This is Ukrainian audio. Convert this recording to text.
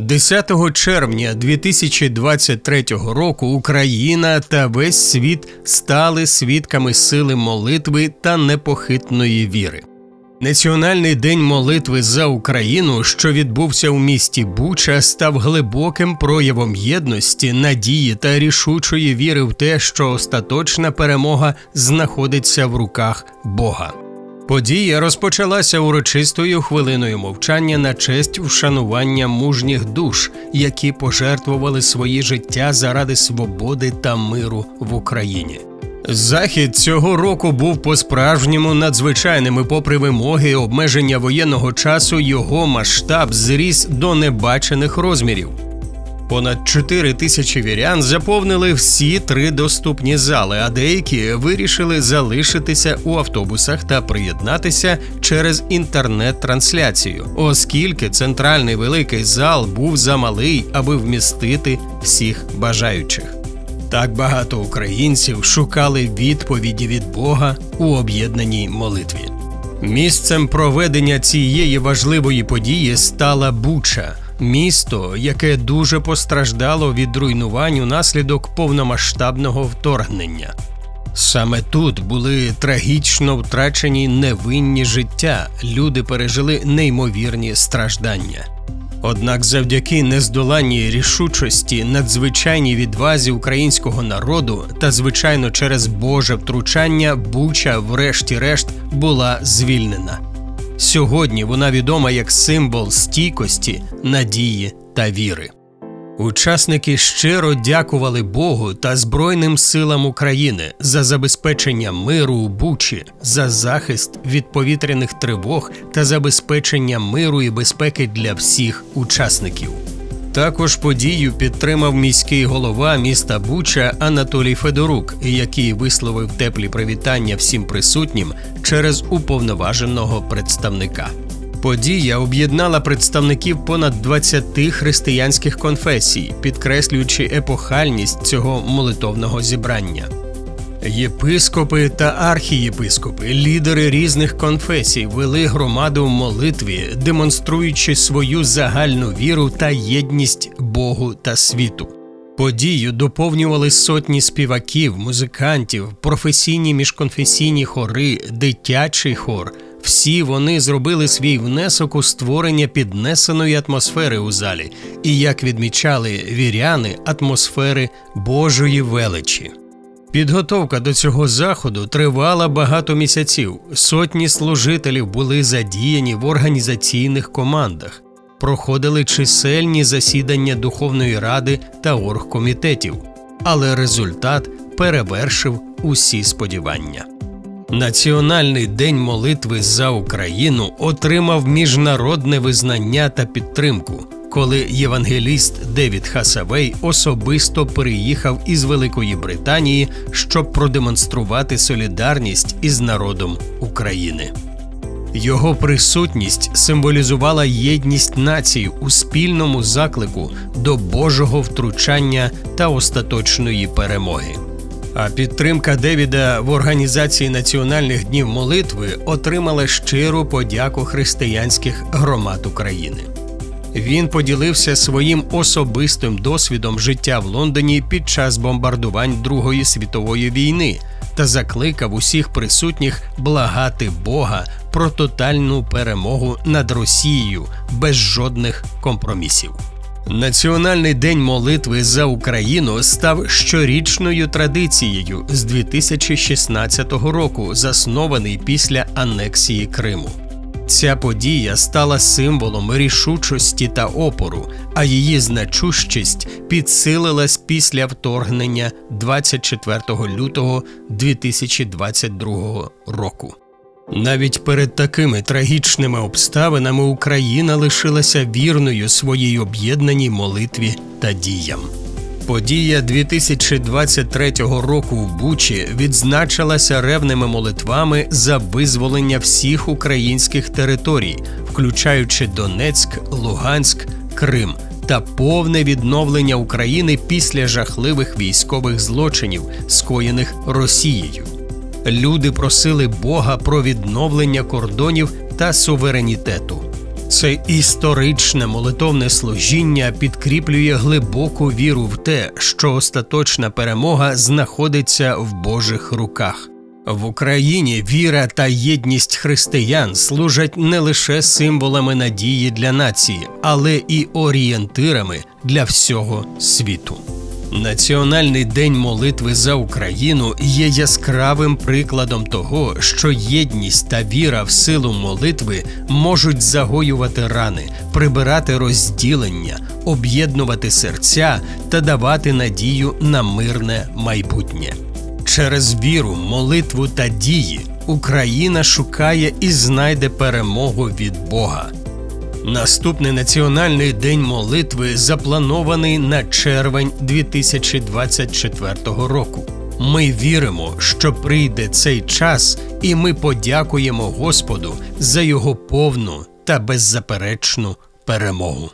10 червня 2023 року Україна та весь світ стали свідками сили молитви та непохитної віри. Національний день молитви за Україну, що відбувся у місті Буча, став глибоким проявом єдності, надії та рішучої віри в те, що остаточна перемога знаходиться в руках Бога. Подія розпочалася урочистою хвилиною мовчання на честь вшанування мужніх душ, які пожертвували свої життя заради свободи та миру в Україні. Захід цього року був по-справжньому надзвичайним і попри вимоги обмеження воєнного часу його масштаб зріс до небачених розмірів. Понад 4 тисячі вірян заповнили всі три доступні зали, а деякі вирішили залишитися у автобусах та приєднатися через інтернет-трансляцію, оскільки центральний великий зал був замалий, аби вмістити всіх бажаючих. Так багато українців шукали відповіді від Бога у об'єднаній молитві. Місцем проведення цієї важливої події стала Буча, місто, яке дуже постраждало від руйнувань унаслідок повномасштабного вторгнення. Саме тут були трагічно втрачені невинні життя, люди пережили неймовірні страждання. Однак, завдяки нездоланній рішучості, надзвичайній відвазі українського народу та, звичайно, через Боже втручання, Буча, врешті-решт, була звільнена. Сьогодні вона відома як символ стійкості, надії та віри. Учасники щиро дякували Богу та Збройним силам України за забезпечення миру у Бучі, за захист від повітряних тривог та забезпечення миру і безпеки для всіх учасників. Також подію підтримав міський голова міста Буча Анатолій Федорук, який висловив теплі привітання всім присутнім через уповноваженого представника. Подія об'єднала представників понад 20 християнських конфесій, підкреслюючи епохальність цього молитовного зібрання. Єпископи та архієпископи, лідери різних конфесій, вели громаду в молитві, демонструючи свою загальну віру та єдність Богу та світу. Подію доповнювали сотні співаків, музикантів, професійні міжконфесійні хори, дитячий хор. Всі вони зробили свій внесок у створення піднесеної атмосфери у залі, і, як відмічали віряни, атмосфери Божої величі. Підготовка до цього заходу тривала багато місяців. Сотні служителів були задіяні в організаційних командах, проходили чисельні засідання Духовної ради та оргкомітетів, але результат перевершив усі сподівання. Національний день молитви за Україну отримав міжнародне визнання та підтримку, коли євангеліст Девід Хасавей особисто приїхав із Великої Британії, щоб продемонструвати солідарність із народом України. Його присутність символізувала єдність націй у спільному заклику до Божого втручання та остаточної перемоги. А підтримка Девіда в організації національних днів молитви отримала щиру подяку християнських громад України. Він поділився своїм особистим досвідом життя в Лондоні під час бомбардувань Другої світової війни та закликав усіх присутніх благати Бога про тотальну перемогу над Росією без жодних компромісів. Національний день молитви за Україну став щорічною традицією з 2016 року, заснований після анексії Криму. Ця подія стала символом рішучості та опору, а її значущість підсилилась після вторгнення 24 лютого 2022 року. Навіть перед такими трагічними обставинами Україна лишилася вірною своїй об'єднаній молитві та діям. Подія 2023 року в Бучі відзначилася ревними молитвами за визволення всіх українських територій, включаючи Донецьк, Луганськ, Крим та повне відновлення України після жахливих військових злочинів, скоєних Росією. Люди просили Бога про відновлення кордонів та суверенітету. Це історичне молитовне служіння підкріплює глибоку віру в те, що остаточна перемога знаходиться в Божих руках. В Україні віра та єдність християн служать не лише символами надії для нації, але і орієнтирами для всього світу. Національний день молитви за Україну є яскравим прикладом того, що єдність та віра в силу молитви можуть загоювати рани, прибирати розділення, об'єднувати серця та давати надію на мирне майбутнє. Через віру, молитву та дії Україна шукає і знайде перемогу від Бога. Наступний національний день молитви запланований на червень 2024 року. Ми віримо, що прийде цей час, і ми подякуємо Господу за його повну та беззаперечну перемогу.